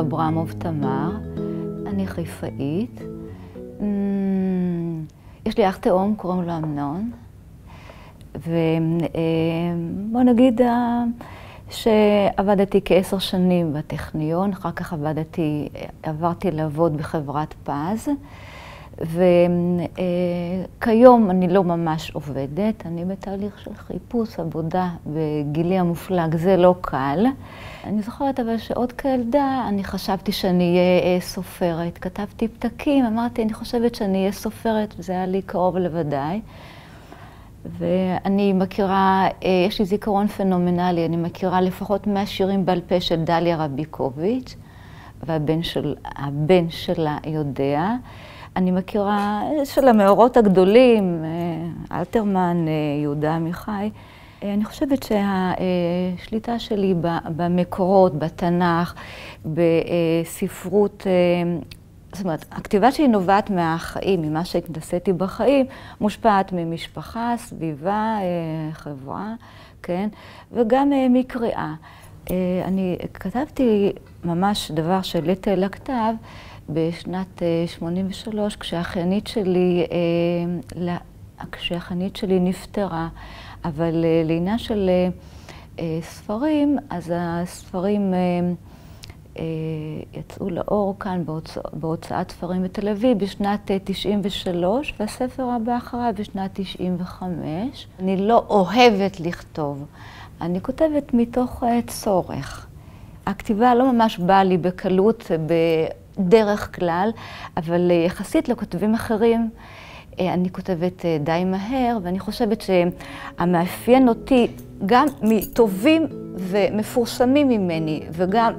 אברמוב תמר, אני חיפאית. יש לי אח תאום, קוראים לו אמנון, ובוא נגיד שעבדתי כעשר שנים בטכניון, אחר כך עבדתי, עברתי לעבוד בחברת פז. וכיום אני לא ממש עובדת, אני בתהליך של חיפוש עבודה בגילי המופלג, זה לא קל. אני זוכרת אבל שעוד כילדה אני חשבתי שאני אהיה סופרת. כתבתי פתקים, אמרתי, אני חושבת שאני אהיה סופרת, וזה היה לי קרוב לוודאי. ואני מכירה, יש לי זיכרון פנומנלי, אני מכירה לפחות 100 שירים בעל פה של דליה רביקוביץ', והבן של, שלה יודע. אני מכירה של המאורות הגדולים, אלתרמן, יהודה עמיחי. אני חושבת שהשליטה שלי במקורות, בתנ"ך, בספרות, זאת אומרת, הכתיבה שלי נובעת מהחיים, ממה שהתנסיתי בחיים, מושפעת ממשפחה, סביבה, חברה, כן, וגם מקריאה. אני כתבתי ממש דבר שהעליתי אל הכתב, בשנת 83, כשהאחיינית שלי, כשהאחיינית שלי נפטרה, אבל לעניין של ספרים, אז הספרים יצאו לאור כאן בהוצאת ספרים בתל אביב בשנת 93, והספר הבא אחריו בשנת 95. אני לא אוהבת לכתוב, אני כותבת מתוך צורך. הכתיבה לא ממש באה לי בקלות, בדרך כלל, אבל יחסית לכותבים אחרים, אני כותבת די מהר, ואני חושבת שהמאפיין אותי גם מטובים ומפורסמים ממני, וגם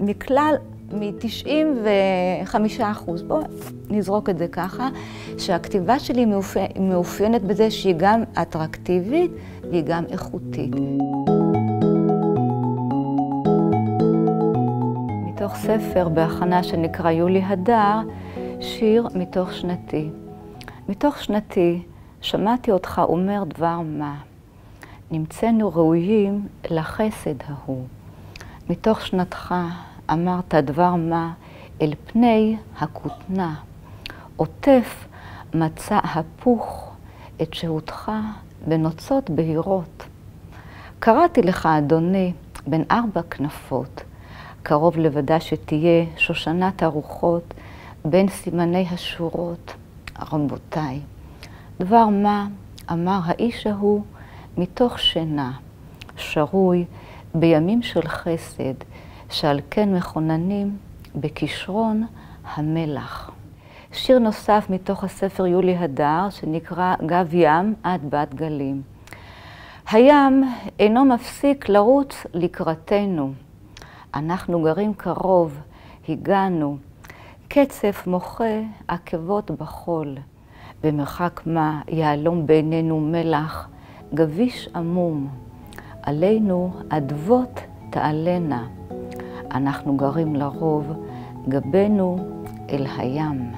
מכלל, מ-95 אחוז, בואו נזרוק את זה ככה, שהכתיבה שלי מאופיינת בזה שהיא גם אטרקטיבית והיא גם איכותית. מתוך ספר בהכנה שנקרא יולי הדר, שיר מתוך שנתי. מתוך שנתי שמעתי אותך אומר דבר מה. נמצאנו ראויים לחסד ההוא. מתוך שנתך אמרת דבר מה אל פני הכותנה. עוטף מצא הפוך את שהותך בנוצות בהירות. קראתי לך, אדוני, בין ארבע כנפות. קרוב לוודא שתהיה שושנת הרוחות בין סימני השורות. רבותיי, דבר מה אמר האיש ההוא מתוך שינה, שרוי בימים של חסד, שעל כן מכוננים בכישרון המלח. שיר נוסף מתוך הספר יולי הדר, שנקרא גב ים עד בת גלים. הים אינו מפסיק לרוץ לקראתנו. אנחנו גרים קרוב, הגענו. קצף מוחה עקבות בחול. במרחק מה יהלום בינינו מלח, גביש עמום. עלינו אדוות תעלנה. אנחנו גרים לרוב, גבנו אל הים.